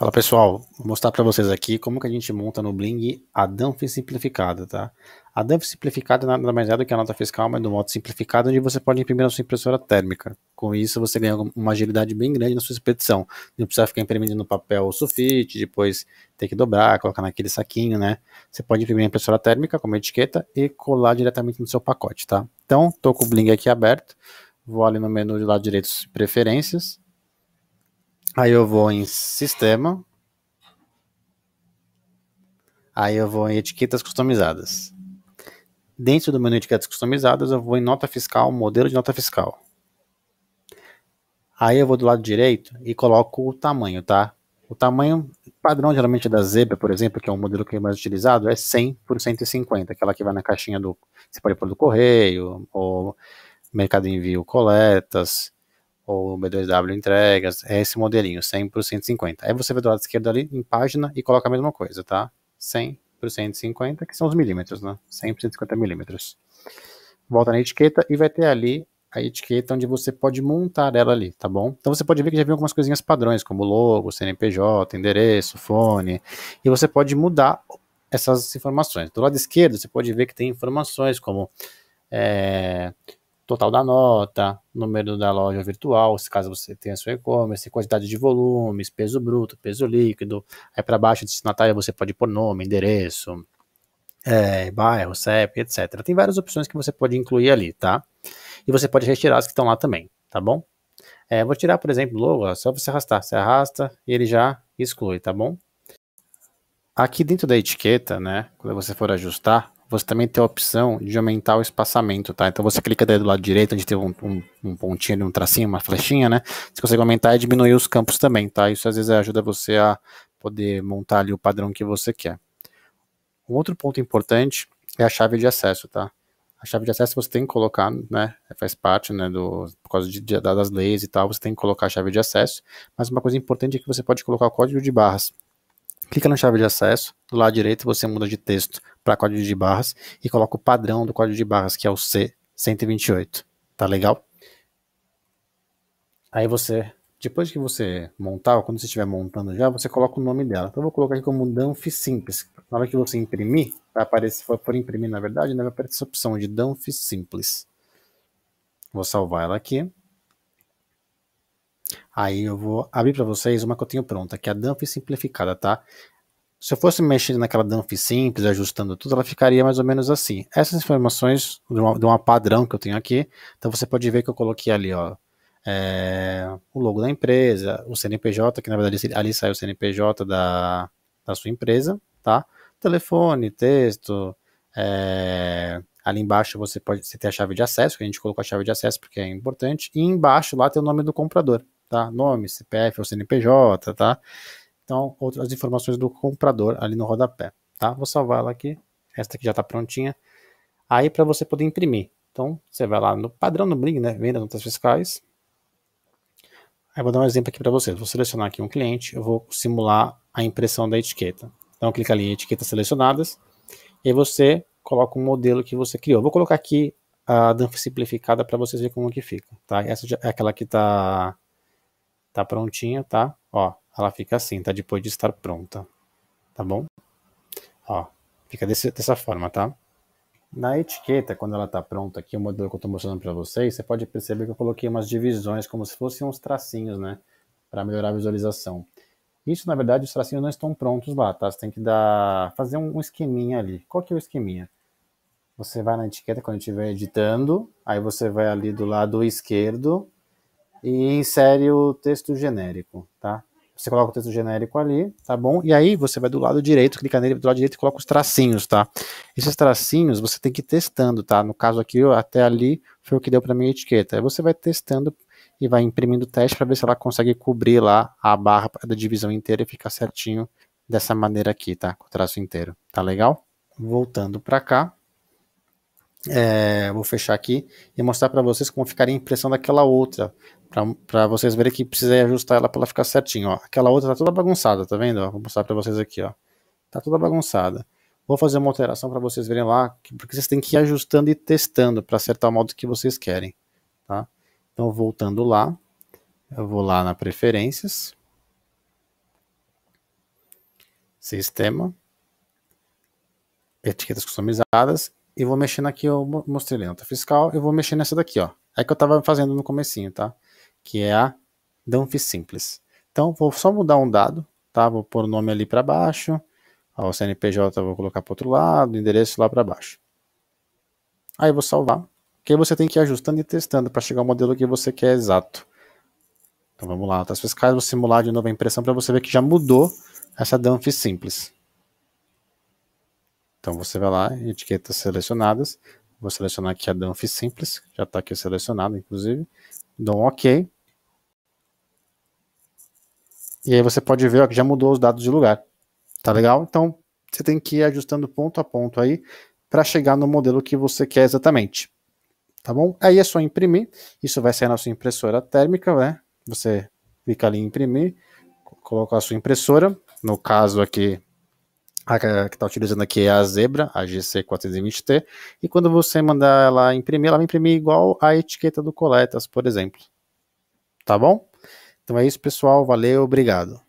Fala pessoal, vou mostrar para vocês aqui como que a gente monta no Bling a DANF simplificada, tá? A DANF simplificada nada mais é do que a nota fiscal, mas do modo simplificado, onde você pode imprimir na sua impressora térmica. Com isso você ganha uma agilidade bem grande na sua expedição. Não precisa ficar imprimindo no papel sulfite, depois ter que dobrar, colocar naquele saquinho, né? Você pode imprimir na impressora térmica como etiqueta e colar diretamente no seu pacote, tá? Então, tô com o Bling aqui aberto, vou ali no menu do lado direito, preferências, Aí eu vou em sistema. Aí eu vou em etiquetas customizadas. Dentro do menu etiquetas customizadas, eu vou em nota fiscal, modelo de nota fiscal. Aí eu vou do lado direito e coloco o tamanho, tá? O tamanho padrão, geralmente da Zebra, por exemplo, que é um modelo que é mais utilizado, é 100 por 150, aquela que vai na caixinha do, você pode pôr do correio, ou mercado envio coletas, ou B2W entregas, é esse modelinho, 100 por 150. Aí você vê do lado esquerdo ali, em página, e coloca a mesma coisa, tá? 100 por 150, que são os milímetros, né? 100 por 150 milímetros. Volta na etiqueta e vai ter ali a etiqueta onde você pode montar ela ali, tá bom? Então você pode ver que já vem algumas coisinhas padrões, como logo, CNPJ, endereço, fone, e você pode mudar essas informações. Do lado esquerdo, você pode ver que tem informações como é, total da nota, número da loja virtual, se caso você tenha seu e-commerce, quantidade de volumes, peso bruto, peso líquido. Aí para baixo, destinatária, você pode pôr nome, endereço, é, bairro, CEP, etc. Tem várias opções que você pode incluir ali, tá? E você pode retirar as que estão lá também, tá bom? É, vou tirar, por exemplo, logo, é só você arrastar. Você arrasta e ele já exclui, tá bom? Aqui dentro da etiqueta, né, quando você for ajustar, você também tem a opção de aumentar o espaçamento, tá? Então você clica daí do lado direito, onde tem um, um, um pontinho, um tracinho, uma flechinha, né? Você consegue aumentar e diminuir os campos também, tá? Isso às vezes ajuda você a poder montar ali o padrão que você quer. Um outro ponto importante é a chave de acesso, tá? A chave de acesso você tem que colocar, né? Faz parte, né? Do, por causa de, de, das leis e tal, você tem que colocar a chave de acesso. Mas uma coisa importante é que você pode colocar o código de barras. Clica na chave de acesso, do lado direito você muda de texto para código de barras e coloca o padrão do código de barras, que é o C128. Tá legal? Aí você, depois que você montar, quando você estiver montando já, você coloca o nome dela. Então eu vou colocar aqui como Danf Simples. Na hora que você imprimir, vai aparecer, for, for imprimir na verdade, né, vai aparecer essa opção de Danf Simples. Vou salvar ela aqui. Aí eu vou abrir para vocês uma que eu tenho pronta, que é a Danf simplificada, tá? Se eu fosse mexer naquela Danf simples, ajustando tudo, ela ficaria mais ou menos assim. Essas informações de uma, de uma padrão que eu tenho aqui, então você pode ver que eu coloquei ali, ó, é, o logo da empresa, o CNPJ, que na verdade ali sai o CNPJ da, da sua empresa, tá? Telefone, texto, é, ali embaixo você pode você ter a chave de acesso, que a gente colocou a chave de acesso porque é importante, e embaixo lá tem o nome do comprador, tá? Nome, CPF ou CNPJ, tá? Então, outras informações do comprador ali no rodapé, tá? Vou salvar ela aqui. Esta aqui já está prontinha. Aí, para você poder imprimir. Então, você vai lá no padrão no Bling, né? Venda notas fiscais. Aí, vou dar um exemplo aqui para vocês. Vou selecionar aqui um cliente. Eu vou simular a impressão da etiqueta. Então, clica ali em etiquetas selecionadas. E você coloca um modelo que você criou. Vou colocar aqui a DANF simplificada para vocês verem como que fica, tá? Essa é aquela que está tá prontinha, tá? Ó, ela fica assim, tá? Depois de estar pronta, tá bom? Ó, fica desse, dessa forma, tá? Na etiqueta, quando ela tá pronta aqui, o modelo que eu tô mostrando para vocês, você pode perceber que eu coloquei umas divisões, como se fossem uns tracinhos, né? Para melhorar a visualização. Isso, na verdade, os tracinhos não estão prontos lá, tá? Você tem que dar, fazer um esqueminha ali. Qual que é o esqueminha? Você vai na etiqueta quando estiver editando, aí você vai ali do lado esquerdo e insere o texto genérico, tá? Você coloca o texto genérico ali, tá bom? E aí você vai do lado direito, clica nele do lado direito e coloca os tracinhos, tá? Esses tracinhos você tem que ir testando, tá? No caso aqui, até ali foi o que deu para minha etiqueta. Aí você vai testando e vai imprimindo o teste para ver se ela consegue cobrir lá a barra da divisão inteira e ficar certinho dessa maneira aqui, tá? Com o traço inteiro. Tá legal? Voltando para cá, é, vou fechar aqui e mostrar para vocês como ficaria a impressão daquela outra, para vocês verem que precisa ajustar ela para ela ficar certinho. Ó. Aquela outra tá toda bagunçada, tá vendo? Vou mostrar para vocês aqui, ó. Tá toda bagunçada. Vou fazer uma alteração para vocês verem lá, porque vocês têm que ir ajustando e testando para acertar o modo que vocês querem, tá? Então, voltando lá, eu vou lá na preferências. sistema, etiquetas customizadas, e vou mexer aqui, eu mostrei nota fiscal, eu vou mexer nessa daqui, ó. É que eu estava fazendo no comecinho, tá? Que é a Danf Simples. Então, vou só mudar um dado, tá? Vou pôr o nome ali para baixo, o CNPJ vou colocar para outro lado, o endereço lá para baixo. Aí vou salvar, que aí você tem que ir ajustando e testando para chegar ao modelo que você quer exato. Então vamos lá, notas fiscais, vou simular de novo a impressão para você ver que já mudou essa Danf Simples. Então você vai lá, etiquetas selecionadas, vou selecionar aqui a Danf Simples, já está aqui selecionado inclusive, dou um OK. E aí você pode ver ó, que já mudou os dados de lugar. Tá legal? Então você tem que ir ajustando ponto a ponto aí para chegar no modelo que você quer exatamente. Tá bom? Aí é só imprimir, isso vai sair na sua impressora térmica, né? Você clica ali em imprimir, coloca a sua impressora, no caso aqui, a que está utilizando aqui é a Zebra, a GC420T, e quando você mandar ela imprimir, ela vai imprimir igual a etiqueta do Coletas, por exemplo. Tá bom? Então é isso, pessoal. Valeu, obrigado.